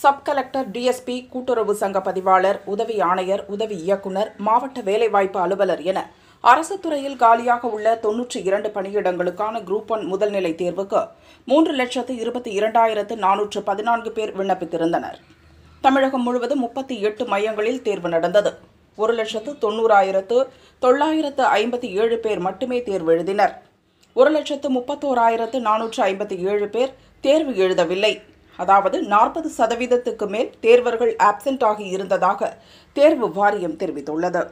Sub collector DSP கூட்டுறவு சங்க பதிவாளர் உதவி ஆணையர் உதவி இயக்குனர் மாவட்ட வேலைவாய்ப்பு அலுவலர் என அரசு துறையில் காலியாக உள்ள தொன்னூற்றி இரண்டு பணியிடங்களுக்கான குரூப் ஒன் முதல்நிலை தேர்வுக்கு மூன்று லட்சத்து இருபத்தி இரண்டாயிரத்து நானூற்று பதினான்கு பேர் விண்ணப்பித்திருந்தனர். தமிழகம் முழுவதும் முப்பத்தி எட்டு மையங்களில் தேர்வு நடந்தது. ஒரு லட்சத்து தொண்ணூறாயிரத்து தொள்ளாயிரத்து ஐம்பத்தி ஏழு பேர் மட்டுமே தேர்வு எழுதினர். ஒரு லட்சத்து முப்பத்தோராயிரத்து நானூற்று ஐம்பத்தி ஏழு பேர் தேர்வு எழுதவில்லை. அதாவது நாற்பது சதவீதத்துக்கு மேல் தேர்வர்கள் ஆப்சென்ட் ஆகி இருந்ததாக தேர்வு வாரியம் தெரிவித்துள்ளது.